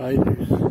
ladies.